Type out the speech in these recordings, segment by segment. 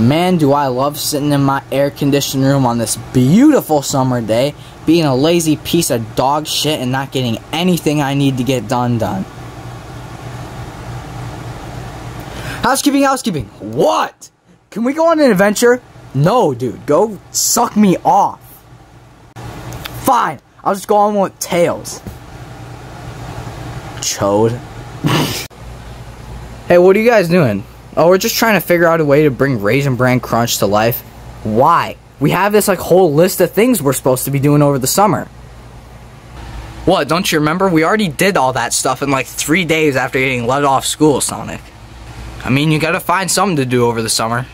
Man, do I love sitting in my air conditioned room on this beautiful summer day, being a lazy piece of dog shit and not getting anything I need to get done done. Housekeeping, housekeeping. What? Can we go on an adventure? No, dude. Go suck me off. Fine. I'll just go on with Tails. Chode. hey, what are you guys doing? Oh, we're just trying to figure out a way to bring Raisin Bran Crunch to life. Why? We have this like whole list of things we're supposed to be doing over the summer. What, don't you remember? We already did all that stuff in like three days after getting let off school, Sonic. I mean, you gotta find something to do over the summer.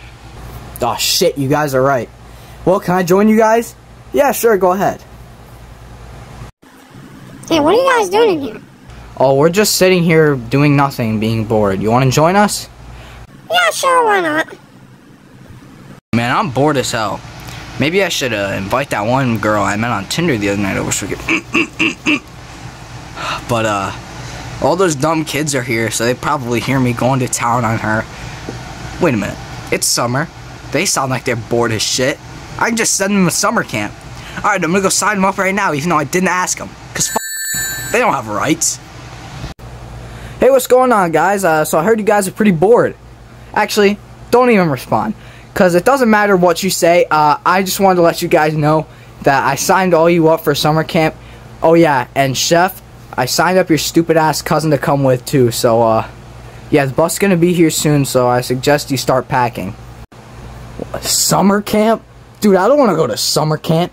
Oh shit, you guys are right. Well, can I join you guys? Yeah, sure, go ahead. Hey, what are you guys doing in here? Oh, we're just sitting here doing nothing, being bored. You wanna join us? Yeah, sure, why not? Man, I'm bored as hell. Maybe I should uh, invite that one girl I met on Tinder the other night over so we could. but, uh, all those dumb kids are here, so they probably hear me going to town on her. Wait a minute. It's summer. They sound like they're bored as shit. I can just send them to summer camp. Alright, I'm gonna go sign them up right now, even though I didn't ask them. Because they don't have rights. Hey, what's going on, guys? Uh, so I heard you guys are pretty bored. Actually, don't even respond. Because it doesn't matter what you say. Uh, I just wanted to let you guys know that I signed all you up for summer camp. Oh, yeah, and Chef, I signed up your stupid ass cousin to come with, too. So, uh, yeah, the bus is going to be here soon, so I suggest you start packing. Summer camp? Dude, I don't want to go to summer camp.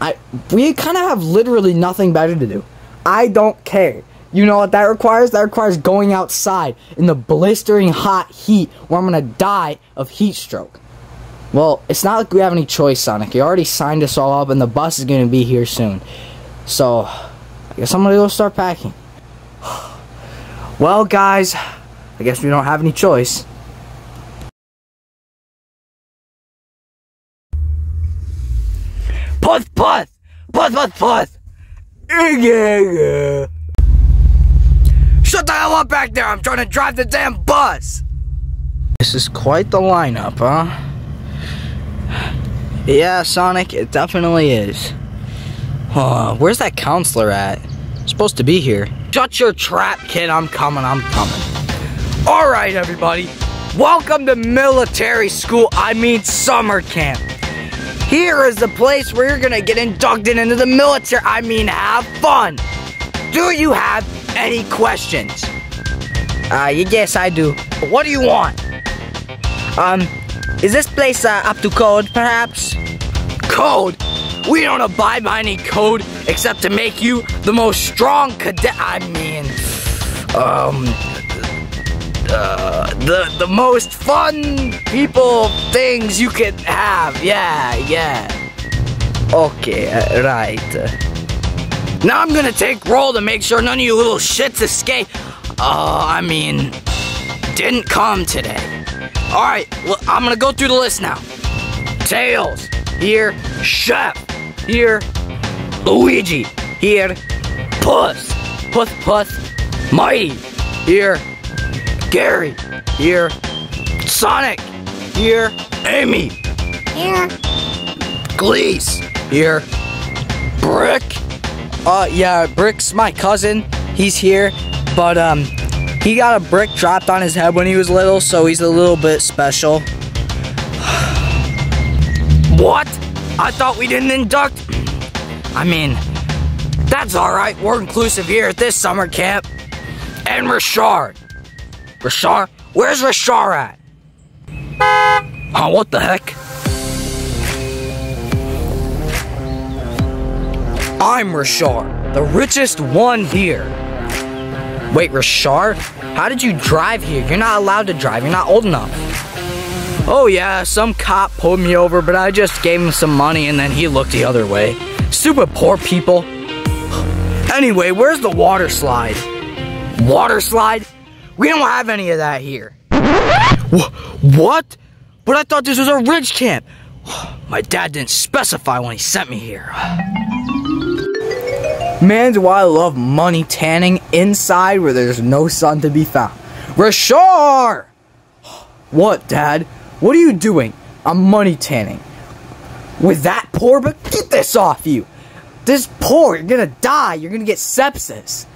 I We kind of have literally nothing better to do. I don't care. You know what that requires? That requires going outside in the blistering hot heat where I'm gonna die of heat stroke. Well, it's not like we have any choice, Sonic. You already signed us all up and the bus is gonna be here soon. So, I guess I'm gonna go start packing. Well, guys, I guess we don't have any choice. Puth, puth! Puth, puth, puth! Shut the hell up back there! I'm trying to drive the damn bus! This is quite the lineup, huh? Yeah, Sonic, it definitely is. Uh, where's that counselor at? Supposed to be here. Shut your trap, kid. I'm coming, I'm coming. Alright, everybody. Welcome to military school, I mean summer camp. Here is the place where you're gonna get inducted into the military, I mean have fun. Do you have any questions? Uh, yes, I do. What do you want? Um, is this place uh, up to code, perhaps? Code? We don't abide by any code except to make you the most strong cadet. I mean, um, uh, the the most fun people things you can have. Yeah, yeah. Okay, uh, right. Now I'm gonna take roll to make sure none of you little shits escape. Uh, I mean, didn't come today. Alright, well, I'm gonna go through the list now. Tails, here. Chef, here. Luigi, here. Puss, Puss Puss. Mighty, here. Gary, here. Sonic, here. Amy, Here. Gleese, here. Brick, uh, yeah, Brick's my cousin. He's here, but, um, he got a brick dropped on his head when he was little, so he's a little bit special. what? I thought we didn't induct. I mean, that's alright. We're inclusive here at this summer camp. And Richard. Richard? Where's Richard at? Huh, what the heck? I'm Richard, the richest one here. Wait, Richard? How did you drive here? You're not allowed to drive. You're not old enough. Oh yeah, some cop pulled me over, but I just gave him some money and then he looked the other way. Stupid poor people. Anyway, where's the water slide? Water slide? We don't have any of that here. Wh- what? But I thought this was a ridge camp. My dad didn't specify when he sent me here. Man, do I love money tanning inside where there's no sun to be found. Rashar! What, Dad? What are you doing? I'm money tanning. With that poor, but get this off you. This poor, you're gonna die. You're gonna get sepsis.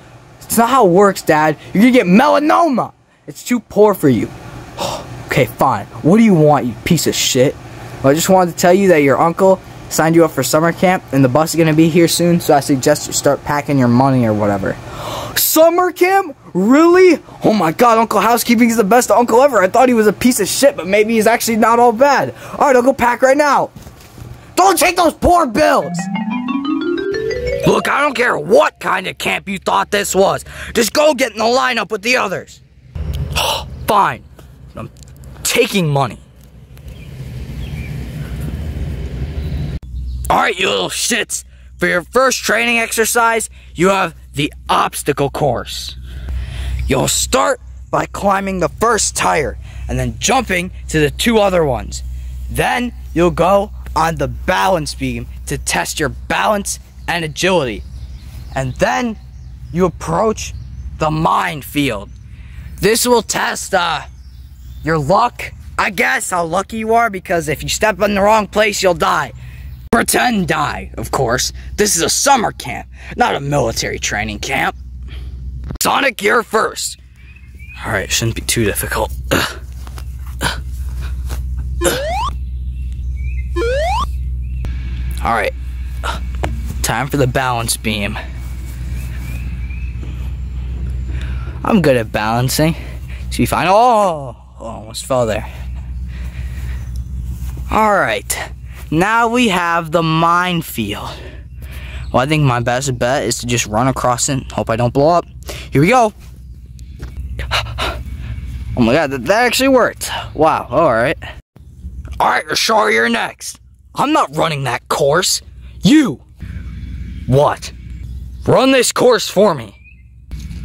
It's not how it works, Dad. You're gonna get melanoma. It's too poor for you. okay, fine. What do you want, you piece of shit? Well, I just wanted to tell you that your uncle signed you up for summer camp, and the bus is gonna be here soon, so I suggest you start packing your money or whatever. Summer camp? Really? Oh my god, Uncle Housekeeping is the best uncle ever. I thought he was a piece of shit, but maybe he's actually not all bad. Alright, I'll go pack right now. Don't take those poor bills! Look, I don't care what kind of camp you thought this was. Just go get in the lineup with the others. Fine. I'm taking money. Alright, you little shits. For your first training exercise, you have the obstacle course. You'll start by climbing the first tire and then jumping to the two other ones. Then you'll go on the balance beam to test your balance and agility. And then you approach the minefield. This will test uh, your luck, I guess, how lucky you are, because if you step in the wrong place, you'll die. Pretend die, of course. This is a summer camp, not a military training camp. Sonic, you're first. Alright, shouldn't be too difficult. Alright. Time for the balance beam. I'm good at balancing. Should be fine. Oh, oh almost fell there. Alright. Now we have the minefield. Well, I think my best bet is to just run across it. Hope I don't blow up. Here we go. Oh my god, that, that actually worked. Wow, alright. Alright, Rashar, you're next. I'm not running that course. You! What? Run this course for me.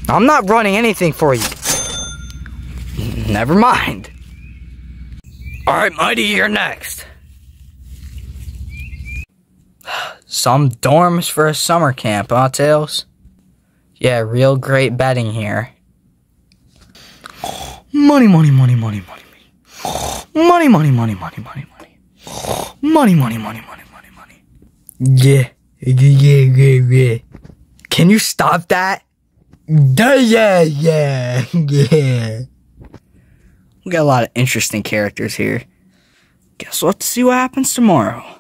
I'm not running anything for you. Never mind. Alright, Mighty, you're next. Some dorms for a summer camp, huh, Tails? Yeah, real great betting here. Money, money, money, money, money. Money, money, money, money, money, money. Money, money, money, money, money, money. Yeah, yeah, yeah, yeah. Can you stop that? Yeah, yeah, yeah. We got a lot of interesting characters here. Guess let's see what happens tomorrow.